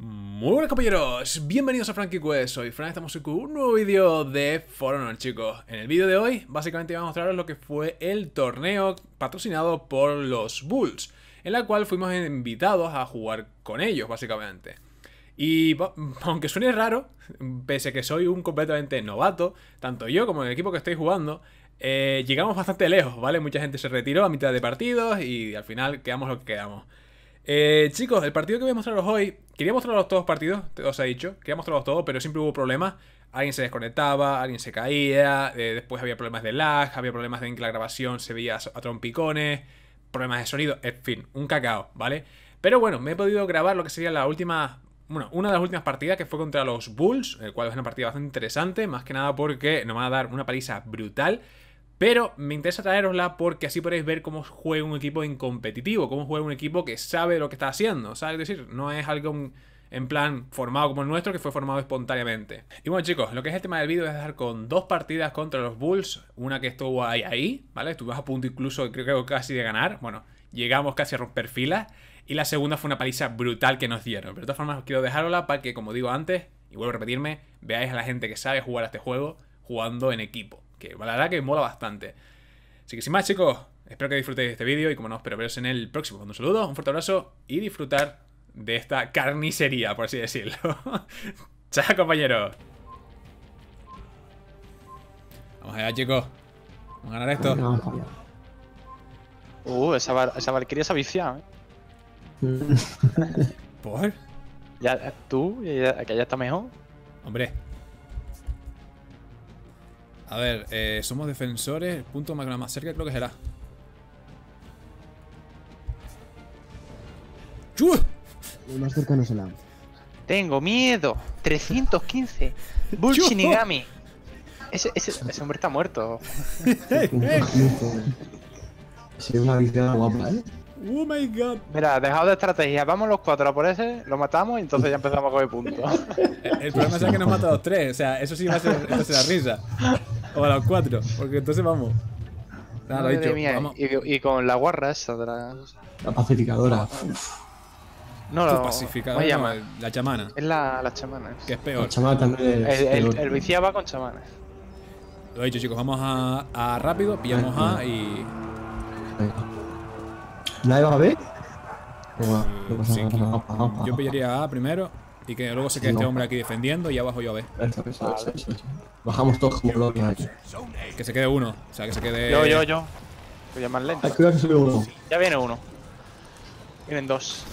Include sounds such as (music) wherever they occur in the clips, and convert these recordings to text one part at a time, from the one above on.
Muy buenas compañeros, bienvenidos a Frankie Quest, soy Fran, estamos con un nuevo vídeo de For Honor chicos. En el vídeo de hoy, básicamente voy a mostraros lo que fue el torneo patrocinado por los Bulls En la cual fuimos invitados a jugar con ellos, básicamente. Y (laughs) aunque suene raro, pese a que soy un completamente novato, tanto yo como el equipo que estoy jugando, eh, llegamos bastante lejos, ¿vale? Mucha gente se retiró a mitad de partidos y al final quedamos lo que quedamos. Eh, chicos, el partido que voy a mostraros hoy, quería mostraros todos los partidos, os he dicho, quería mostraros todos, pero siempre hubo problemas. Alguien se desconectaba, alguien se caía, eh, después había problemas de lag, había problemas de que la grabación se veía a trompicones, problemas de sonido, en fin, un cacao, ¿vale? Pero bueno, me he podido grabar lo que sería la última bueno, una de las últimas partidas que fue contra los Bulls, el cual es una partida bastante interesante, más que nada porque nos van a dar una paliza brutal. Pero me interesa traerosla porque así podéis ver cómo juega un equipo en competitivo, cómo juega un equipo que sabe lo que está haciendo. ¿Sabes? Es decir, no es algo en plan formado como el nuestro, que fue formado espontáneamente. Y bueno chicos, lo que es el tema del vídeo es dejar con dos partidas contra los Bulls, una que estuvo ahí, ahí ¿vale? Estuvimos a punto incluso, creo que casi de ganar, bueno, llegamos casi a romper filas, y la segunda fue una paliza brutal que nos dieron. Pero de todas formas quiero dejarla para que, como digo antes, y vuelvo a repetirme, veáis a la gente que sabe jugar a este juego jugando en equipo que la verdad que mola bastante. Así que sin más chicos, espero que disfrutéis de este vídeo y como no, espero veros en el próximo. Un saludo, un fuerte abrazo y disfrutar de esta carnicería, por así decirlo. (laughs) Chao compañeros. Vamos allá chicos. Vamos a ganar esto. Uh, esa, esa Valkyria se ha viciado, ¿eh? (laughs) ¿Por? Ya, tú, que ya está mejor. Hombre, a ver, eh, somos defensores. El punto más, más cerca creo que será. ¡Chua! El más cercano es el Tengo miedo. 315. (laughs) Bullshinigami. Ese, ese, ese hombre está muerto. (laughs) Sería una guapa, ¿eh? Oh my god. Mira, dejado de estrategia. Vamos los cuatro por ese, lo matamos y entonces ya empezamos a coger puntos. el, problema es que nos mata a los tres. O sea, eso sí va a ser, la risa. O a los cuatro. Porque entonces vamos. Nada, lo dicho. vamos. Y, con la guarra esa de la. La pacificadora. No, la pacificadora. la chamana. Es la, la chamana. Que es peor. La chamana también es el, el, el va con chamanes. Lo he dicho, chicos. Vamos a, a rápido, pillamos A y. ¿La va a ver? Sí, yo pillaría A primero y que luego se quede este hombre aquí defendiendo y abajo yo a B. Bajamos todos como bloques aquí. Que se quede uno, o sea, que se quede... Yo, yo, yo. Voy a más lento. Cuidado que sube uno. Ya viene uno. Vienen dos.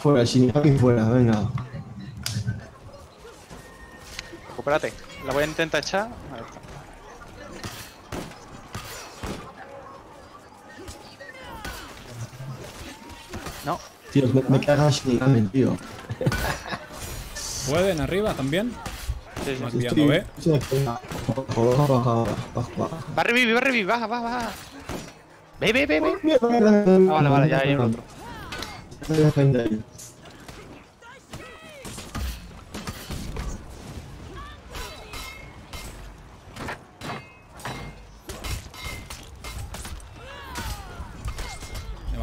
Fuera, Shinigami fuera, venga. Recupérate. La voy a intentar echar. Ahí está. No. Tío, me, me caga Shinigami, tío. ¿Pueden arriba también? Sí, sí. Más. Va a revivir, va a revivir, baja, baja, baja. Ve, ve, ve, ve. Ah, vale, vale, ya hay el otro.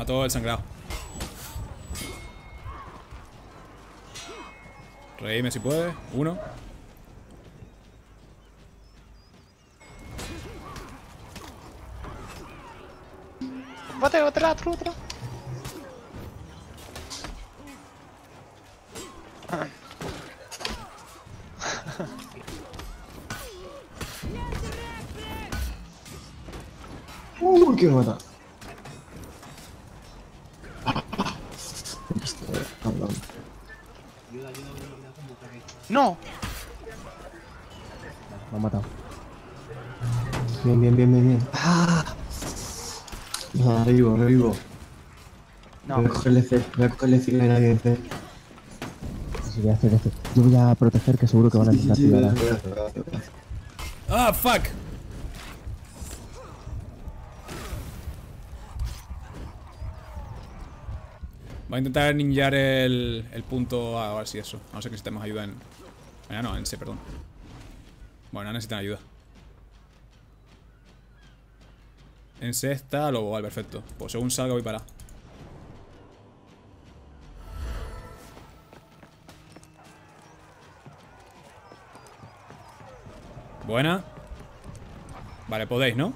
Mató el sangrado. Reíme si puede. Uno. Bate, otra, otra, otra. Uy, qué mata. No. Me ha matado. Bien, bien, bien, bien, bien. ¡Ah! No, revivo, revivo. No. Voy a cogerle C, voy a cogerle C que hay nadie en C. Sí, voy a hacer esto. Yo voy a proteger que seguro que van a necesitar sí, sí, ¡Ah, fuck! Va a intentar ninjar el, el punto A, a ver si eso. A no ser que necesitemos ayuda en... Ah, no, en C, perdón. Bueno, necesitan ayuda. En está lobo, vale, perfecto. Pues según salga voy para. Buena. Vale, podéis, ¿no?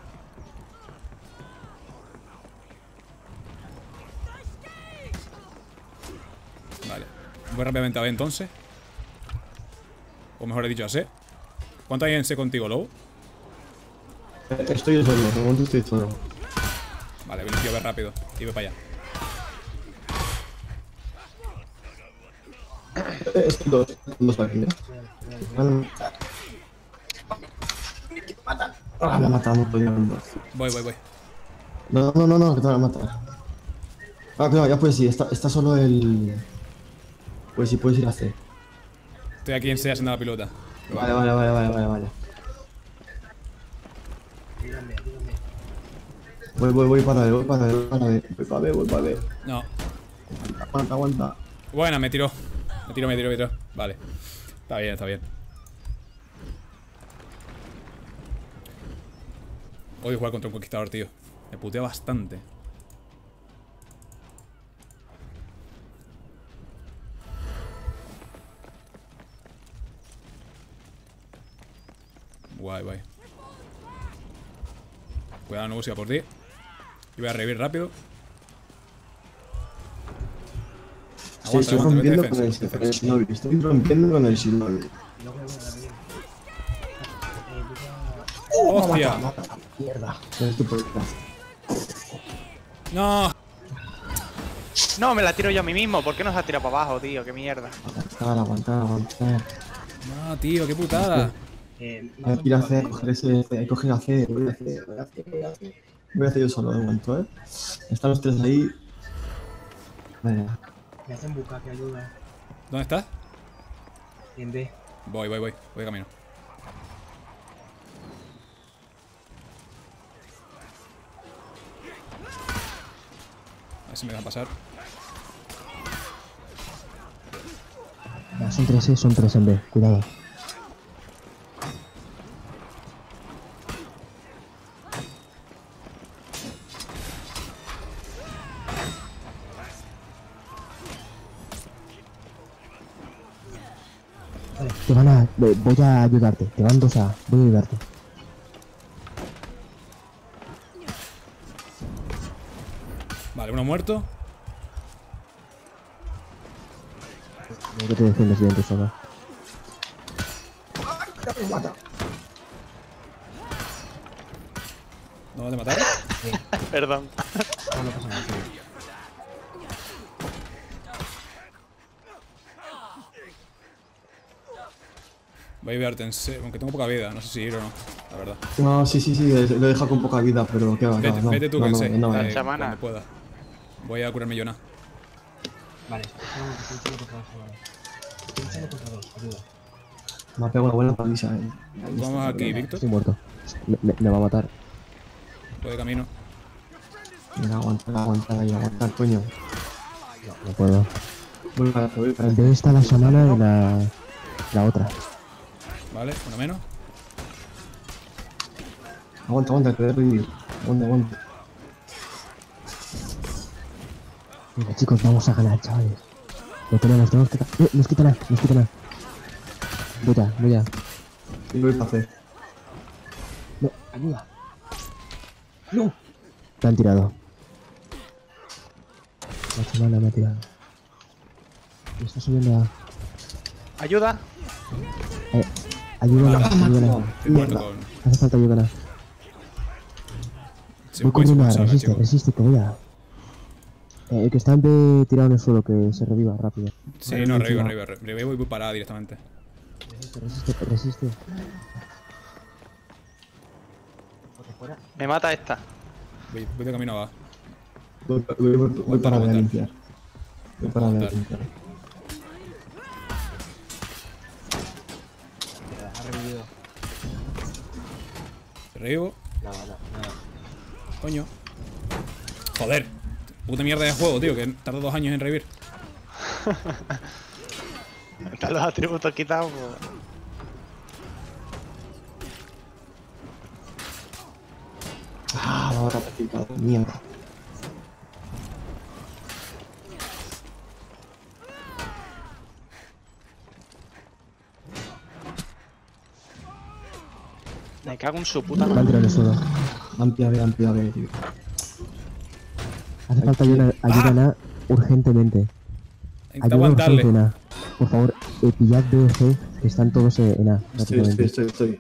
Vale. Voy rápidamente a ver entonces. O mejor he dicho a C. ¿Cuánto hay en C contigo, Lobo? Estoy solo, de momento estoy solo. Vale, ven, tío, ve rápido. Y ve para allá. Estoy dos, dos aquí, ¿eh? Ah, me ha matado, no podía andar. Voy, voy, voy. No, no, no, no, que te van a matar. Ah, claro, ya pues sí, está, está solo el... Pues sí, puedes ir a C. Estoy aquí en C haciendo la pilota. Vale, vale, vale, vale, vale, vale. Voy, voy, voy para B, voy para B, voy para B, voy para B, voy para B. No. Aguanta, aguanta. Buena, me tiró. Me tiró, me tiró, me tiró. Vale. Está bien, está bien. Odio jugar contra un conquistador, tío. Me putea bastante. Cuidado, no busca por ti. Y voy a revivir rápido. Sí, estoy rompiendo con el, con. Shinobi, estoy rompiendo con el Shinobi. ¡Hostia! Mierda. ¡No! No, me la tiro yo a mí mismo. ¿Por qué no se ha tirado para abajo, tío? Qué mierda. Aguantar, aguantar, aguantar. No, tío, qué putada. Voy a ir a C, coger ese coger a C, voy a C, voy a C, voy a C. Voy a hacer yo solo de momento, eh. Están los tres ahí. Vale, Me hacen buscar que ayuda. ¿Dónde estás? En B. Voy, voy, voy. Voy de camino. A ver si me dejan pasar. Ya, son tres, eh, son tres en B. Cuidado. Te van a... ve- Voy a ayudarte. Te van dos A. Voy a ayudarte. Vale, uno muerto. Tengo que te defiendes bien, tú solo. ¿No vas a matar? (laughs) Perdón. Voy a ayudarte aunque tengo poca vida. No sé si ir o no, la verdad. No, sí, sí, sí, lo he dejado con poca vida, pero qué va, qué va, Vete, no, vete tú, no, que en no, eh, Chamana. cuando pueda. Voy a curarme yo nada. Vale. Ayuda. Me ha pegado una buena paliza, eh. Vamos aquí. Víctor. Estoy muerto. Me, me- me va a matar. Voy de camino. Venga, aguantar, aguantar ahí, aguantar, coño. No puedo. Voy para voy para B está la semana y la... La otra. Vale, uno menos. Aguanta, aguanta, te voy a revivir. Aguanta, aguanta. Venga, chicos, vamos a ganar, chavales. Lo tenemos, tenemos que... Eh, nos quitan A, nos quitan A. Voy ya, voy ya. Y voy para C. No, ayuda. No. Me han tirado. La semana me ha tirado. Me está subiendo a... Ayuda. Eh, ayúdala, ayúdala. Estoy muerto con. Hace falta ayúdala. Sí, Voy con una, resiste, chico. resiste, que voy a... Eh, el que está en tirado en el suelo, que se reviva rápido. Sí, no, revivo, revivo. Revivo y voy parada directamente. Resiste, resiste, resiste. Me mata esta. Voy, voy de camino abajo. Voy, voy, voy, voy para a aguantar. limpiar. Voy para B Revivo. No, no, no. Coño. Joder. Puta mierda de juego, tío, que tarda dos años en revivir. (laughs) Están los atributos quitados. Ah, ahora, mierda. Me cago en su puta Me han madre. tirado el suelo. Amplia B, amplia B, tío. Hace falta ayuda, ayuda en A urgentemente. Ayuda aguantarle. urgente en A. Por favor, eh, pillad B o C, que están todos eh, en A. Estoy, estoy, estoy, estoy.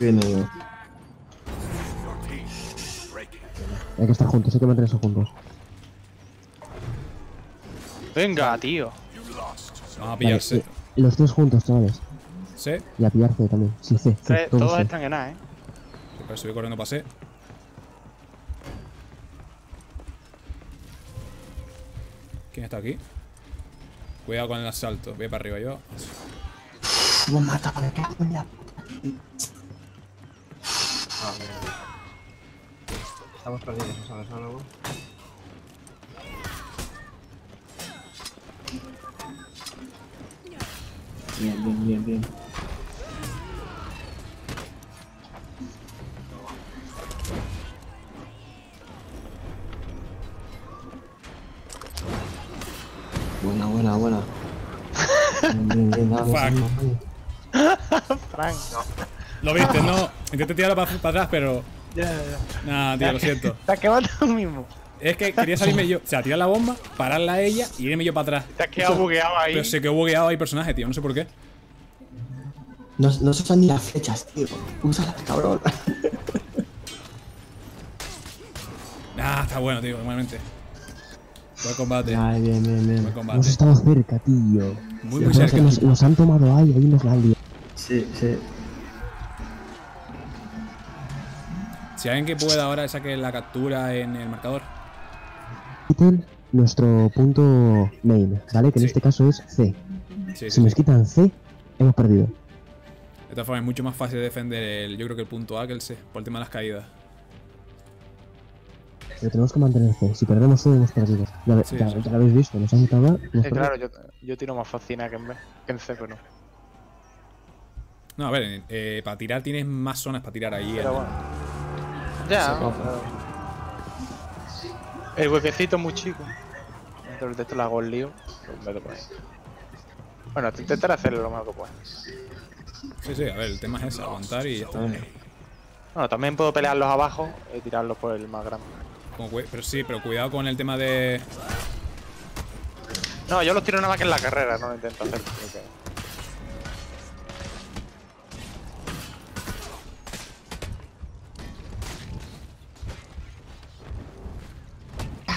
Viene yo. Hay que estar juntos, hay que mantenerse juntos. Venga, tío. Vamos a Vale, pillarse. eh, los tres juntos, chavales. Sí. Y a pillar C también. Sí, C. C todos todos C. están en A, eh. Pero subí corriendo pasé. ¿Quién está aquí? Cuidado con el asalto. Voy para arriba yo. Me cago en la... Estamos perdidos, ¿sabes algo? Bien, bien, bien, bien. Buena, buena, buena. Bien, bien, bien, Fuck. Frank. Lo viste, ¿no? Intenté tirarlo para, para atrás, pero... Ya, ya. Nada, tío, lo siento. Te has quedado tú mismo. Es que quería salirme yo. O sea, tirar la bomba, pararla a ella y irme yo para atrás. Te has quedado bugueado ahí. Pero sé que he bugueado ahí personaje, tío. No sé por qué. No, no se usan ni las flechas, tío. Úsalas, cabrón. Ah, está bueno, tío, normalmente. Buen combate. Ay, bien, bien, Buen bien. combate. Hemos estado cerca, tío. Muy, muy Nos, cerca. nos- nos han tomado ahí, ahí nos la han liado. Sí, sí. Si alguien que pueda ahora saque la captura en el marcador. Quiten nuestro punto main, ¿vale? Que en Sí. este caso es C. Sí, sí, Si nos sí. quitan C, hemos perdido. De todas formas, es mucho más fácil de defender el, yo creo que el punto A que el C, por el tema de las caídas. Pero tenemos que mantener C. Si perdemos C, hemos perdido. Ya, Sí, ya- sí. ya lo habéis visto, nos han quitado A, hemos Sí, perdido. claro, yo, yo tiro más fácil que en B. Que en C, pero. No, a ver, eh, para tirar tienes más zonas para tirar ahí. Pero en- bueno. Ya. El huequecito es muy chico. Entonces de esto le hago el lío. Pues. Bueno, te intentaré hacerlo lo más que pueda. Sí, sí, a ver, el tema es ese, aguantar y ya está. Bueno, también puedo pelearlos abajo y tirarlos por el más grande. Pero sí, pero cuidado con el tema de. No, yo los tiro nada más que en la carrera, no lo intento hacer. porque-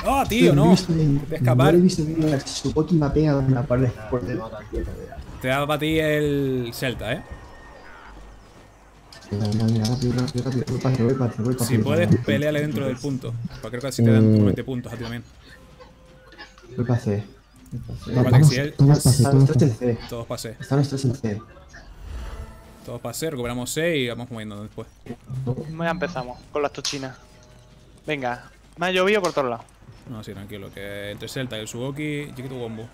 ¡Oh, tío, no! De escapar. No he visto bien su Poki me Mira, mira, mira, rápido, rápido, rápido. Voy para voy para voy para Si puedes, peleale dentro del punto. Porque creo que así te dan Eh. 20 puntos a ti también. Voy para C. Todos para C, Están todos los tres para en C. C. Todos para C. Están los tres en C. Todos para C, recuperamos C y vamos moviendo después. Ya empezamos con las tochinas. Venga, me ha llovido por todos lados. No, sí, tranquilo, que entre Celta y el Sugoki, chiquito combo.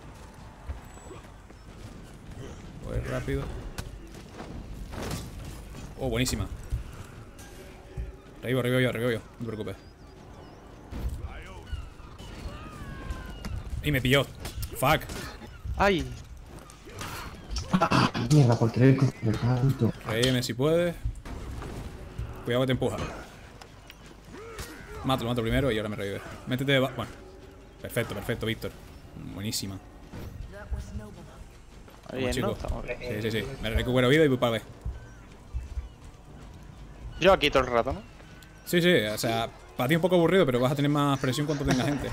Voy rápido. Oh, buenísima. Revivo, revivo yo, revivo yo, no te preocupes. Y me pilló. Fuck. ¡Ay! Mierda, por cruzar tanto. Revíveme si puedes. Cuidado que te empuja. Mátalo, mato primero y ahora me revive. Métete de... Bueno. Perfecto, perfecto, Víctor. Buenísima. Vamos, Bien, chico. Sí, sí, sí. Me recupero vida y voy para B. Yo aquí todo el rato, ¿no? Sí, sí, o sea, para ti un poco aburrido, pero vas a tener más presión cuando tenga gente.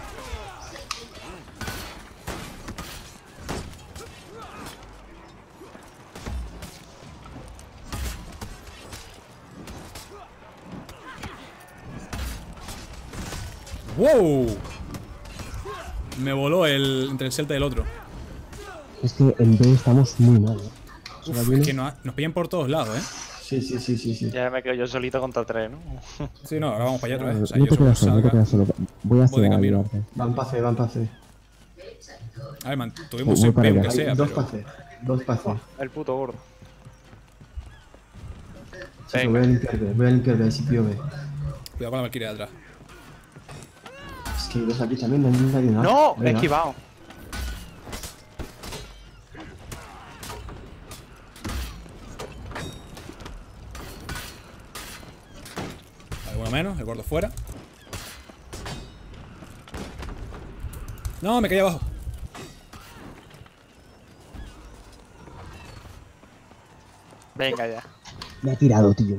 ¡Wow! Me voló el, entre el Celta y el otro. Es que en B estamos muy mal. ¿eh? Uf, es que nos, nos pillan por todos lados, ¿eh? Sí, sí, sí, sí, sí. Ya me quedo yo solito contra tres, ¿no? (laughs) Sí, no, ahora vamos para allá otra vez. O sea, no yo te quedas solo, no te quedas solo. Voy a de hacer camino. Van para C, van para C. A ver, man, tuvimos sea, Hay dos pero... C. Dos para C. El puto gordo. Sí, voy a limpiar B, voy a limpiar B, si B. Cuidado con la Valkyria de atrás. que hay dos aquí también, no hay nadie nada. ¡No! He esquivado. Menos, el gordo fuera. No, me caí abajo. Venga ya. Me ha tirado, tío.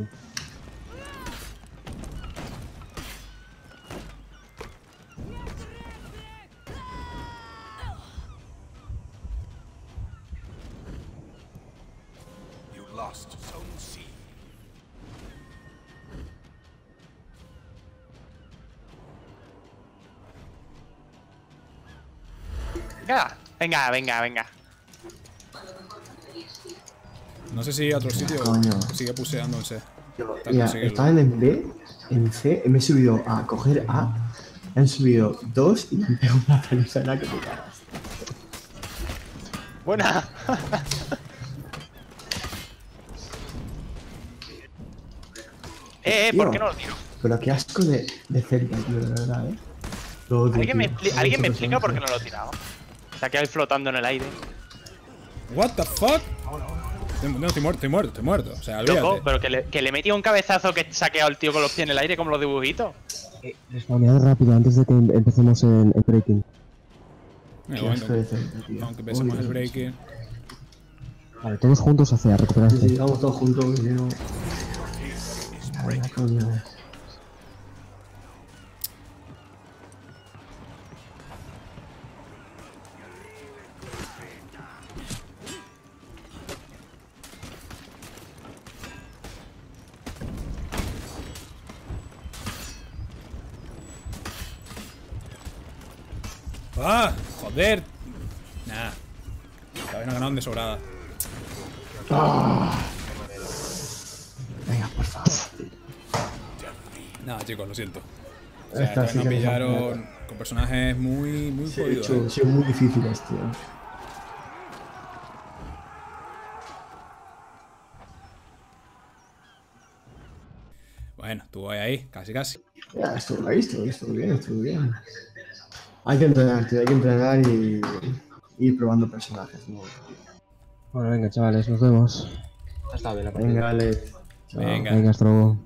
Venga, venga, venga, venga. No sé si a otro sitio Coño. sigue puseando en C. Conseguirlo. estaban en B, en C, me he subido a coger A, han subido dos y me han pegado una palizada que te cagas. Buena. eh, eh, ¿por Tío. qué no lo tiro? Pero qué asco de, de cerca, tío, de verdad, eh. ¿Alguien me, tío. expli- ¿alguien me explica por qué no lo he quedado ahí flotando en el aire. What the fuck? No, estoy muerto, estoy muerto, estoy muerto. O sea, Loco, pero que le, que le metí un cabezazo que quedado el tío con los pies en el aire como los dibujitos. Respawnead rápido antes de que em- empecemos el, el breaking. En el Qué momento asco de cerca, tío. aunque empecemos el breaking. Vale, todos juntos hacia Sí, sí, recuperarse. vamos todos juntos, que no. Coño. ¡Ah! ¡Joder! Nah. Vez no ganaron de sobrada. Venga, por favor. Nada, chicos, lo siento. O sea, Esta sí nos que pillaron con personajes muy, muy Sí, jodidos. hecho, eh. muy difíciles, tío. Bueno, estuvo ahí, ahí, casi, casi. Ya, estuvo ahí, estuvo, estuvo bien, estuvo bien. Hay que entrenar, tío, hay que entrenar y ir probando personajes. Bueno, venga, chavales, nos vemos. Venga, Alex. Chao. Venga, Venga, hasta luego.